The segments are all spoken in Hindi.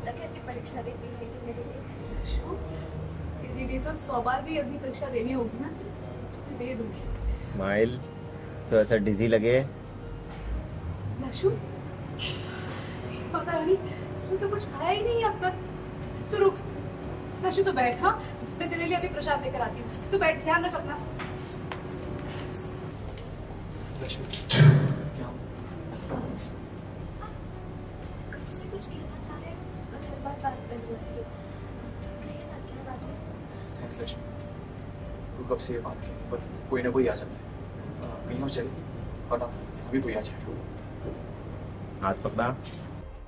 परीक्षा देती रहेगी मेरे लिए लशु तेरे लिए तो सौ बार भी अभी परीक्षा देनी होगी ना तो दे दूँगी। स्माइल तो ऐसा डिजी लगे। लशु पता नहीं तूने तो कुछ खाया ही नहीं अब तक तो रुक लशु तो बैठ हाँ। मैं तेरे लिए अभी प्रसाद लेकर आती हूँ। तू बैठ ध्यान रख अपना। क्या कब से कुछ कहना चाह रहे हैं? थैंक्स लक्ष्मी कब से बात की पर कोई ना कोई आ जाता है। कहीं और चले। वरना अभी कोई आ जाए। हाथ पकड़ा।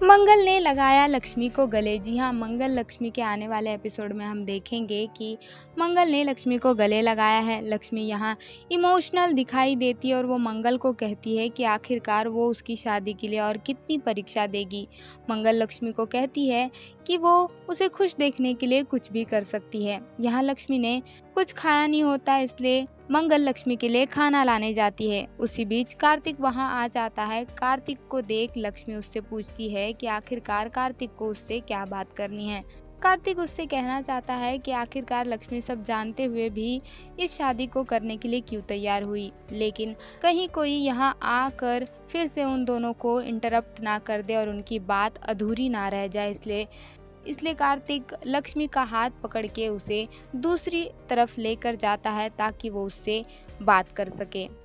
मंगल ने लगाया लक्ष्मी को गले। जी हाँ मंगल लक्ष्मी के आने वाले एपिसोड में हम देखेंगे कि मंगल ने लक्ष्मी को गले लगाया है। लक्ष्मी यहाँ इमोशनल दिखाई देती है और वो मंगल को कहती है कि आखिरकार वो उसकी शादी के लिए और कितनी परीक्षा देगी। मंगल लक्ष्मी को कहती है कि वो उसे खुश देखने के लिए कुछ भी कर सकती है। यहाँ लक्ष्मी ने कुछ खाया नहीं होता इसलिए मंगल लक्ष्मी के लिए खाना लाने जाती है। उसी बीच कार्तिक वहाँ आ जाता है। कार्तिक को देख लक्ष्मी उससे पूछती है कि आखिरकार कार्तिक को उससे क्या बात करनी है? कार्तिक उससे कहना चाहता है कि आखिरकार लक्ष्मी सब जानते हुए भी इस शादी को करने के लिए क्यों तैयार हुई? लेकिन कहीं कोई यहाँ आकर फिर से उन दोनों को इंटरप्ट ना कर दे और उनकी बात अधूरी ना रह जाए, इसलिए इसलिए कार्तिक लक्ष्मी का हाथ पकड़ के उसे दूसरी तरफ़ लेकर जाता है ताकि वो उससे बात कर सके।